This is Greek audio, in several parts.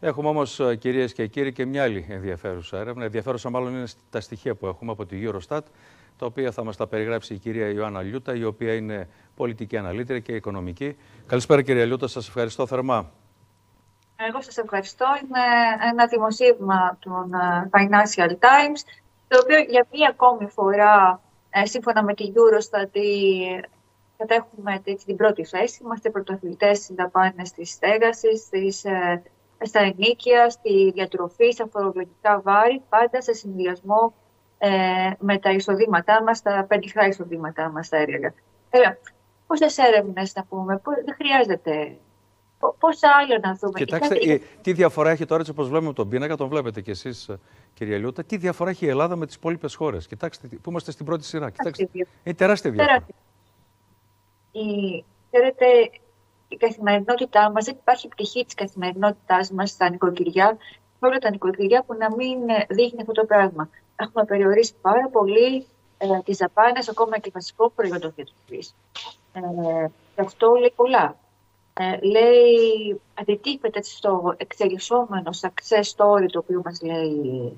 Έχουμε όμως, κυρίες και κύριοι, και μια άλλη ενδιαφέρουσα έρευνα. Ενδιαφέρουσα, μάλλον, είναι τα στοιχεία που έχουμε από τη Eurostat, τα οποία θα μας τα περιγράψει η κυρία Ιωάννα Λιούτα, η οποία είναι πολιτική αναλύτρια και οικονομική. Καλησπέρα, κυρία Λιούτα, σας ευχαριστώ θερμά. Εγώ σας ευχαριστώ. Είναι ένα δημοσίευμα των ε, Financial Times, το οποίο για μία ακόμη φορά, ε, σύμφωνα με τη Eurostat, κατέχουμε την πρώτη θέση. Είμαστε πρωτοαθλητές στις δαπάνες της στέγασης, στις, ε, στα ενίκια, στη διατροφή, στα φορολογικά βάρη, πάντα σε συνδυασμό ε, με τα εισοδήματά μας, τα πεντιχρά εισοδήματά μας, τα έργα. Ε, πόσες έρευνες να πούμε, δεν χρειάζεται Πόσα άλλα να δούμε. Κοιτάξτε, ε, τι διαφορά έχει τώρα, έτσι όπως βλέπουμε τον πίνακα, τον βλέπετε κι εσείς, ε, κυρία Λιούτα, τι διαφορά έχει η Ελλάδα με τις υπόλοιπες χώρες. Κοιτάξτε, που είμαστε στην πρώτη σειρά. Κοιτάξτε, είναι τεράστια διαφορά. Η, ξέρετε, η καθημερινότητά μας, δεν υπάρχει πτυχή της καθημερινότητάς μας στα νοικοκυριά, όλα τα νοικοκυριά που να μην δείχνει αυτό το πράγμα. Έχουμε περιορίσει πάρα πολύ ε, τις δαπάνες, ακόμα και βασικό προϊόντο διατροφής. Ε, και αυτό λέει πολλά. Ε, λέει, αντιτίθεται στο εξελισσόμενος success story το οποίο μας λέει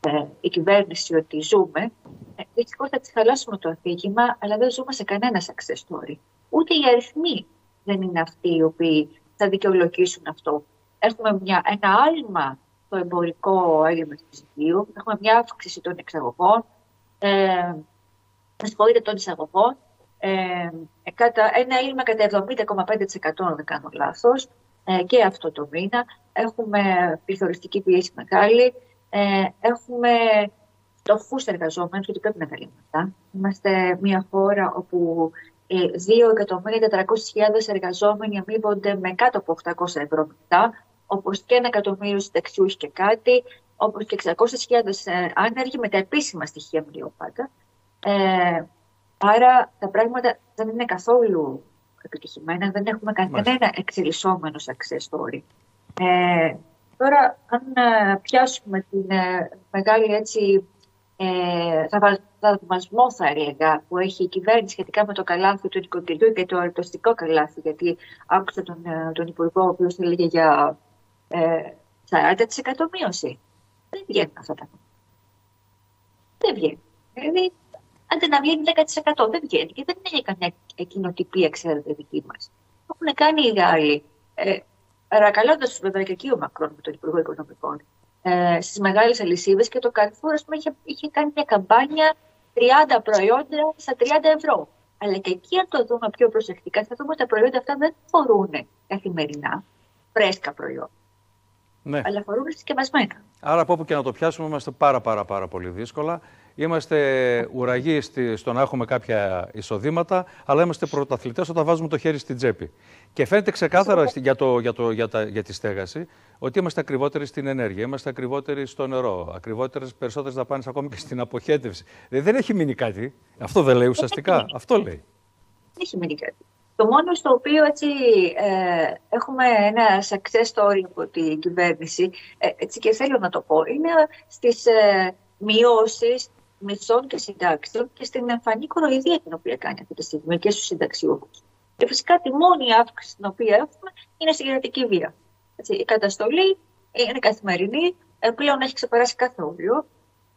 ε, η κυβέρνηση ότι ζούμε. Ε, Δυστυχώς θα της χαλάσουμε το αφήγημα, αλλά δεν ζούμε σε κανένα success story. Ούτε οι αριθμοί δεν είναι αυτοί οι οποίοι θα δικαιολογήσουν αυτό. Έχουμε μια, ένα άλμα στο εμπορικό έλλειμμα του εισιτήριου, έχουμε μια αύξηση των εξαγωγών, ε, των εισαγωγών, ε, κατά, ένα έλλειμμα κατά 70,5% αν δεν κάνω λάθος ε, και αυτό το μήνα. Έχουμε πληθωριστική πίεση μεγάλη, ε, έχουμε φτωχούς εργαζόμενους, γιατί πρέπει να τα λέμε Είμαστε μια χώρα όπου 2.400.000 εργαζόμενοι αμείβονται με κάτω από 800 ευρώ μετά, όπως και ένα εκατομμύριο συνταξιούχοι και κάτι, όπως και 600.000 άνεργοι με τα επίσημα στοιχεία πάντα. Ε, Άρα τα πράγματα δεν είναι καθόλου επιτυχημένα, δεν έχουμε κανένα εξελισσόμενο success story. Ε, τώρα, αν ε, πιάσουμε την ε, μεγάλη έτσι, ε, θαυμασμό, θα έλεγα, που έχει η κυβέρνηση σχετικά με το καλάθι του νοικοκυριού και το αρτοστικό καλάθι, γιατί άκουσα τον, ε, τον Υπουργό, ο οποίος έλεγε για ε, 40% μείωση. Δεν βγαίνουν αυτά τα Δεν βγαίνουν. Δηλαδή, άντε να βγαίνει 10%. Δεν βγαίνει και δεν είναι καμιά κοινοτυπία, ξέρετε, δική μας. Έχουν κάνει οι Γάλλοι, ε, παρακαλώντας του βέβαια και εκεί ο Μακρόν με τον Υπουργό Οικονομικών, ε, στις μεγάλες αλυσίδες και το Carrefour, ας πούμε, είχε, είχε κάνει μια καμπάνια 30 προϊόντα στα 30 ευρώ. Αλλά και εκεί, αν το δούμε πιο προσεκτικά, θα δούμε ότι τα προϊόντα αυτά δεν φορούν καθημερινά φρέσκα προϊόντα. Ναι. Αλλά φορούν συσκευασμένα. Άρα, από όπου και να το πιάσουμε, είμαστε πάρα, πάρα, πάρα πολύ δύσκολα. Είμαστε ουραγοί στο να έχουμε κάποια εισοδήματα, αλλά είμαστε πρωταθλητές όταν βάζουμε το χέρι στην τσέπη. Και φαίνεται ξεκάθαρα για, το, για, το, για, τα, για τη στέγαση ότι είμαστε ακριβότεροι στην ενέργεια, είμαστε ακριβότεροι στο νερό, ακριβότερες περισσότερες δαπάνες ακόμη και στην αποχέτευση. δεν έχει μείνει κάτι. Αυτό δεν λέει ουσιαστικά. Αυτό λέει. Δεν έχει μείνει κάτι. Το μόνο στο οποίο έτσι, ε, έχουμε ένα success story από την κυβέρνηση, ε, έτσι και θέλω να το πω, είναι στις ε, μειώσεις μισθών και συντάξεων και στην εμφανή κοροϊδία την οποία κάνει αυτή τη στιγμή και στους συνταξιούχους. Και φυσικά τη μόνη αύξηση την οποία έχουμε είναι στη γενετική βία. Έτσι, η καταστολή είναι καθημερινή, ε, πλέον έχει ξεπεράσει κάθε όριο.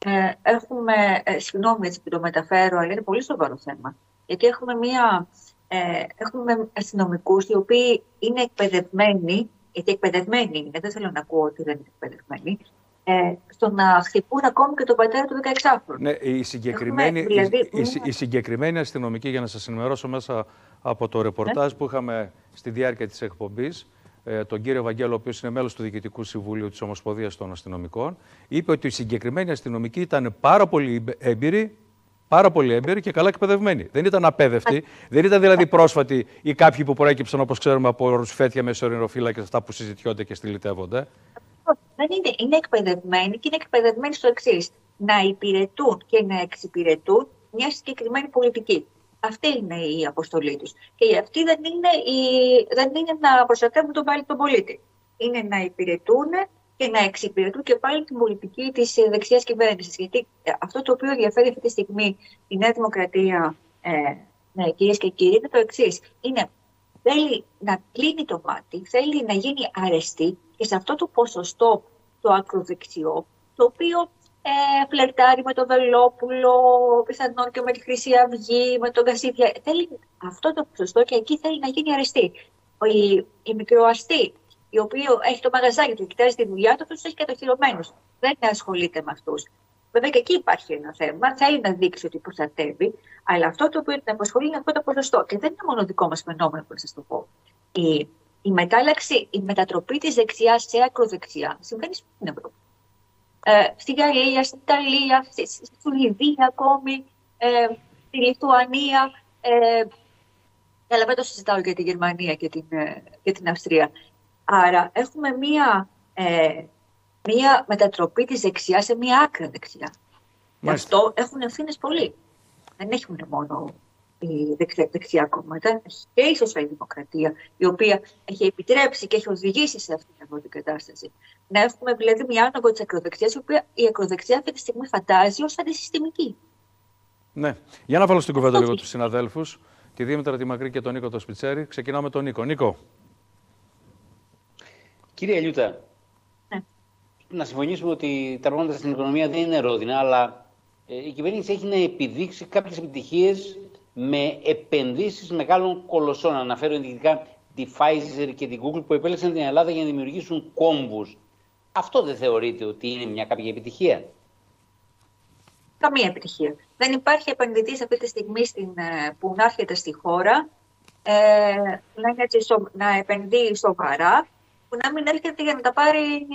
Ε, έχουμε, ε, συγγνώμη έτσι που το μεταφέρω, αλλά είναι πολύ σοβαρό θέμα. Γιατί έχουμε, μία, ε, έχουμε αστυνομικούς οι οποίοι είναι εκπαιδευμένοι, γιατί εκπαιδευμένοι είναι, δεν θέλω να ακούω ότι δεν είναι εκπαιδευμένοι, ε, στο να χτυπούν ακόμη και τον πατέρα του 16χρονου. Ναι, η συγκεκριμένη, δηλαδή, η, η, η, συγκεκριμένη αστυνομική, για να σας ενημερώσω μέσα από το ρεπορτάζ ναι. που είχαμε στη διάρκεια της εκπομπής, ε, τον κύριο Βαγγέλο, ο οποίος είναι μέλος του Διοικητικού Συμβουλίου της Ομοσπονδίας των Αστυνομικών, είπε ότι η συγκεκριμένη αστυνομική ήταν πάρα πολύ έμπειρη, πάρα πολύ έμπειροι και καλά εκπαιδευμένοι. Δεν ήταν απέδευτοι, δεν ήταν δηλαδή πρόσφατοι ή κάποιοι που προέκυψαν, όπως ξέρουμε, από ρουσφέτια μεσορυνοφύλακε, αυτά που συζητιόνται και στυλιτεύονται δεν είναι, είναι εκπαιδευμένοι και είναι εκπαιδευμένοι στο εξής. Να υπηρετούν και να εξυπηρετούν μια συγκεκριμένη πολιτική. Αυτή είναι η αποστολή τους. Και αυτή δεν είναι, η, δεν είναι να προστατεύουν τον πάλι τον πολίτη. Είναι να υπηρετούν και να εξυπηρετούν και πάλι την πολιτική της δεξιάς κυβέρνησης. Γιατί αυτό το οποίο ενδιαφέρει αυτή τη στιγμή η Νέα Δημοκρατία, ε, ναι, κυρίες και κύριοι, είναι το εξής. Είναι θέλει να κλείνει το μάτι, θέλει να γίνει αρεστή Και σε αυτό το ποσοστό το ακροδεξιό, το οποίο ε, φλερτάρει με τον Βελόπουλο, πιθανόν και με τη Χρυσή Αυγή, με τον Κασίδια. Θέλει αυτό το ποσοστό και εκεί θέλει να γίνει αρεστή. Η, η μικροαστή, η οποία έχει το μαγαζάκι του, κοιτάζει τη δουλειά του, τους έχει κατοχυρωμένους. Δεν ασχολείται με αυτούς. Βέβαια και εκεί υπάρχει ένα θέμα. Θέλει να δείξει ότι προστατεύει, αλλά αυτό το οποίο την απασχολεί είναι αυτό το ποσοστό. Και δεν είναι μόνο δικό μας φαινόμενο, που σας το πω. Η, η μετάλλαξη, η μετατροπή της δεξιάς σε ακροδεξιά συμβαίνει στην Ευρώπη. Ε, στη Γαλλία, στην Ιταλία, στη, στη Σουηδία ακόμη, ε, στη Λιθουανία. Ε, αλλά δεν το συζητάω για τη Γερμανία και την, ε, και την Αυστρία. Άρα έχουμε μία, ε, μία μετατροπή της δεξιάς σε μία άκρα δεξιά. Γι' αυτό έχουν ευθύνες πολύ. Δεν έχουν μόνο η δεξιά, δεξιά κόμματα, και η σοσιαλδημοκρατία, η οποία έχει επιτρέψει και έχει οδηγήσει σε αυτήν την κατάσταση. Να έχουμε δηλαδή μια άνοδο της ακροδεξιάς, η οποία η ακροδεξιά αυτή τη στιγμή φαντάζει ως αντισυστημική. Ναι. Για να βάλω στην κουβέντα λίγο τους συναδέλφους, τη Δήμητρα, τη Μακρύ και τον Νίκο το Σπιτσέρη. Ξεκινάμε με τον Νίκο. Νίκο. Κύριε Ελιούτα, ναι. Να συμφωνήσουμε ότι τα πράγματα στην οικονομία δεν είναι ρόδινα, αλλά ε, η κυβέρνηση έχει να επιδείξει κάποιες επιτυχίες με επενδύσεις μεγάλων κολοσσών. Αναφέρω ειδικά τη Pfizer και την Google που επέλεξαν την Ελλάδα για να δημιουργήσουν κόμβους. Αυτό δεν θεωρείτε ότι είναι μια κάποια επιτυχία; Καμία επιτυχία. Δεν υπάρχει επενδυτής αυτή τη στιγμή στην, ε, που να έρχεται στη χώρα ε, να, είναι έτσι, να επενδύει σοβαρά που να μην έρχεται για να τα πάρει,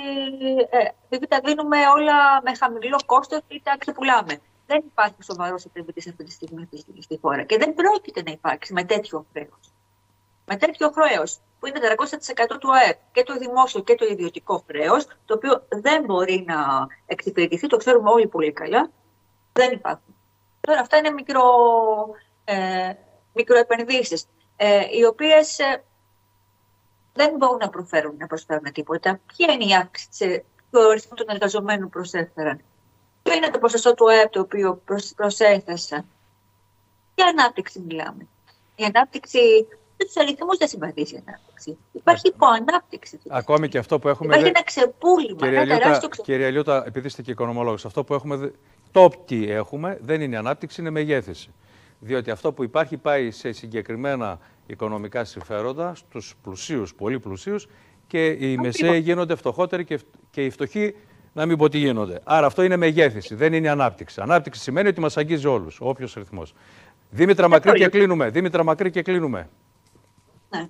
ε, επειδή τα δίνουμε όλα με χαμηλό κόστος ή τα ξεπουλάμε. Δεν υπάρχει σοβαρός επενδυτής αυτή τη στιγμή στη χώρα και δεν πρόκειται να υπάρξει με τέτοιο χρέος. Με τέτοιο χρέος που είναι 400% του ΑΕΠ και το δημόσιο και το ιδιωτικό χρέος, το οποίο δεν μπορεί να εξυπηρετηθεί, το ξέρουμε όλοι πολύ καλά, δεν υπάρχουν. Τώρα αυτά είναι μικρο, ε, μικροεπενδύσεις, ε, οι οποίες ε, δεν μπορούν να προφέρουν, να προσφέρουν τίποτα. Ποια είναι η αύξηση του αριθμού των εργαζομένων προσέφεραν; Ποιο είναι το ποσοστό του ΑΕΠ το οποίο προσέθεσα. Για ανάπτυξη μιλάμε. Η ανάπτυξη τους αριθμούς δεν συμβαδίζει η ανάπτυξη. Υπάρχει υποανάπτυξη. Ακόμη και αυτό που έχουμε. Υπάρχει ένα ξεπούλημα. Κύριε ένα τεράστιο Κύριε Λιώτα, επειδή είστε και οικονομολόγος, αυτό που έχουμε. Το τι έχουμε δεν είναι ανάπτυξη, είναι μεγέθυνση. Διότι αυτό που υπάρχει πάει σε συγκεκριμένα οικονομικά συμφέροντα, στους πλουσίους, πολύ πλουσίους, και οι μεσαίοι γίνονται φτωχότεροι και, και οι φτωχοί να μην πω τι γίνονται. Άρα αυτό είναι μεγέθυνση, δεν είναι ανάπτυξη. Ανάπτυξη σημαίνει ότι μας αγγίζει όλους, όποιος ρυθμός. Δήμητρα Μακρύ και κλείνουμε. Δήμητρα Μακρύ και κλείνουμε. Ναι.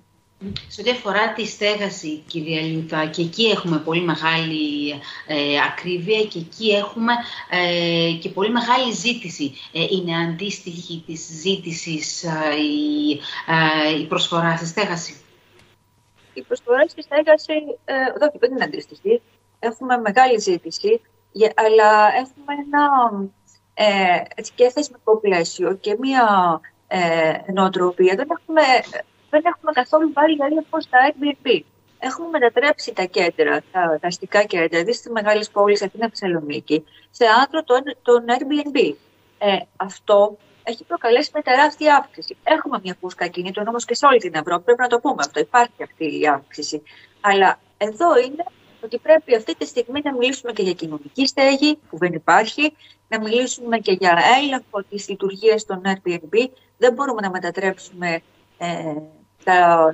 Σε ό,τι αφορά τη στέγαση, κυρία Λιούτα, και εκεί έχουμε πολύ μεγάλη ε, ακρίβεια και εκεί έχουμε ε, και πολύ μεγάλη ζήτηση. Ε, είναι αντίστοιχη της ζήτησης η, η προσφορά στη στέγαση. Η προσφορά στη στέγαση, όχι, δεν είναι αντίστοιχη. Έχουμε μεγάλη ζήτηση, αλλά έχουμε ένα ε, έτσι, και θεσμικό πλαίσιο και μία ε, νοοτροπία. Δεν έχουμε, δεν έχουμε καθόλου βάλει έλεγχο στα Airbnb. Έχουμε μετατρέψει τα κέντρα, τα, τα αστικά κέντρα, δηλαδή στις μεγάλες πόλεις Αθήνα Θεσσαλονίκη, σε άντρο των, των Airbnb. Ε, αυτό έχει προκαλέσει με τεράστια αύξηση. Έχουμε μια φούσκα κινήτων όμως και σε όλη την Ευρώπη. Πρέπει να το πούμε αυτό. Υπάρχει αυτή η αύξηση. Αλλά εδώ είναι ότι πρέπει αυτή τη στιγμή να μιλήσουμε και για κοινωνική στέγη, που δεν υπάρχει, να μιλήσουμε και για έλεγχο της λειτουργίας των Airbnb. Δεν μπορούμε να μετατρέψουμε ε,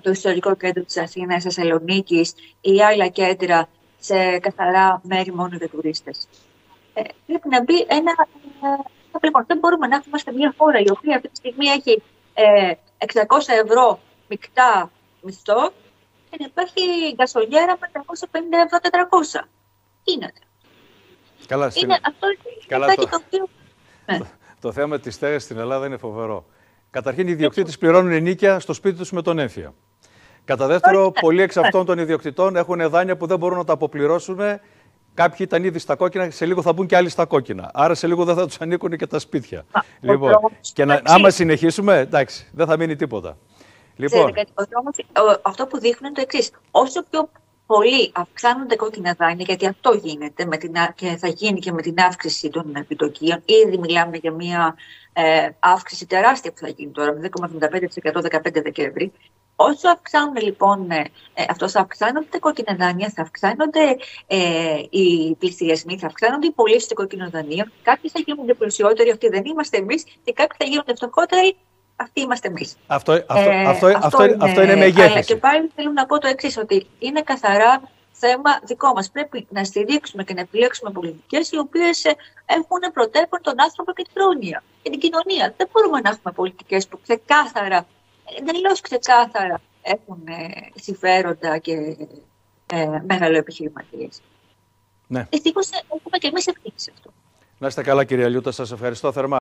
το ιστορικό κέντρο της Αθήνας, της Θεσσαλονίκης ή άλλα κέντρα σε καθαρά μέρη μόνο για τουρίστες. Ε, πρέπει να μπει ένα... Ε, λοιπόν, δεν μπορούμε να έχουμε σε μια χώρα η οποία αυτή τη στιγμή έχει ε, 600 ευρώ μεικτά μισθό και να υπάρχει γκασολιέρα με 350 ευρώ 400. Είναι. Καλά, στην... είναι, αυτό Καλά, το... Το, οποίο... ναι. το, το θέμα της στέγασης στην Ελλάδα είναι φοβερό. Καταρχήν, οι ιδιοκτήτες πληρώνουν ενίκεια στο σπίτι τους με τον έμφυα. Κατά δεύτερο, πολλοί εξ αυτών των ιδιοκτητών έχουν δάνεια που δεν μπορούν να τα αποπληρώσουν. Κάποιοι ήταν ήδη στα κόκκινα, σε λίγο θα μπουν και άλλοι στα κόκκινα. Άρα σε λίγο δεν θα τους ανήκουν και τα σπίτια. λοιπόν, και να, άμα συνεχίσουμε, εντάξει, δεν θα μείνει τίποτα. Λοιπόν. αυτό που δείχνουν είναι το εξής. Όσο πιο πολύ αυξάνονται κόκκινα δάνεια, γιατί αυτό γίνεται με την, και θα γίνει και με την αύξηση των επιτοκίων. Ήδη μιλάμε για μια ε, αύξηση τεράστια που θα γίνει τώρα, με 10,75% 15 Δεκέμβρη. Όσο αυξάνουν λοιπόν, ε, αυτός θα αυξάνονται τα κόκκινα δάνεια, θα αυξάνονται ε, οι πλησιασμοί, θα αυξάνονται οι πωλήσεις των κόκκινων δανείων. Κάποιοι θα γίνονται πλουσιότεροι, αυτοί δεν είμαστε εμείς, και κάποιοι θα γίνονται φτωχότεροι, αυτοί είμαστε εμείς. Αυτό, αυτό, ε, αυτό, αυτό, αυτό, είναι, αυτό είναι μεγέθυνση. Αλλά και πάλι θέλω να πω το εξής, ότι είναι καθαρά θέμα δικό μας. Πρέπει να στηρίξουμε και να επιλέξουμε πολιτικές οι οποίες ε, έχουν πρωτεύον τον άνθρωπο και την πρόνοια και την κοινωνία. Δεν μπορούμε να έχουμε πολιτικές που ξεκάθαρα, εντελώς ξεκάθαρα έχουν ε, συμφέροντα και ε, μεγάλο επιχειρηματίε. Ναι. Δυστυχώς έχουμε και εμείς ευθύνη σε αυτό. Να είστε καλά, κυρία Λιούτα. Σας ευχαριστώ θερμά.